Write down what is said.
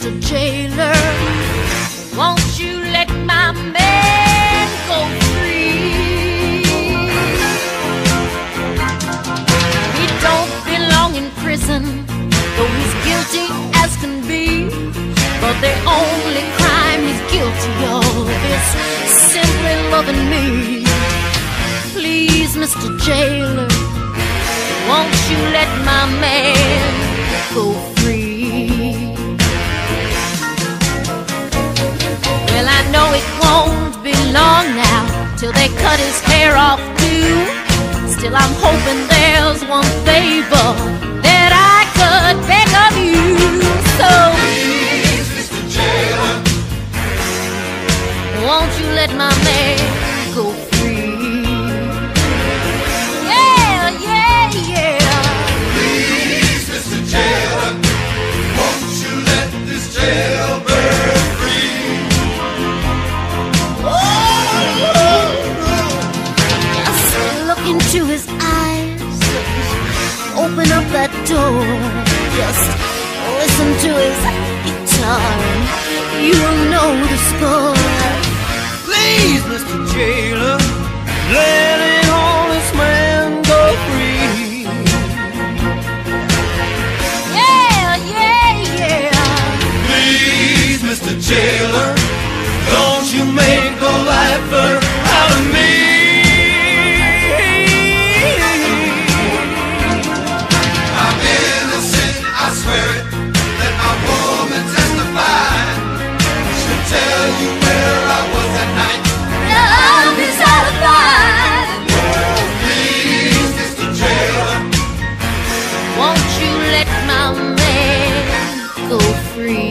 Mr. Jailer, won't you let my man go free? He don't belong in prison, though he's guilty as can be. But the only crime he's guilty of is simply loving me. Please, Mr. Jailer, won't you let my man cut his hair off too. Still, I'm hoping there's one favor that I could beg of you. So, Please, Mr. Jailer, won't you let my man into his eyes. Open up that door. Just listen to his guitar. You'll know the score. Please, Mr. Jailer, let an honest man go free. Yeah, yeah, yeah. Please, Mr. Jailer, don't you make a lifer my go free?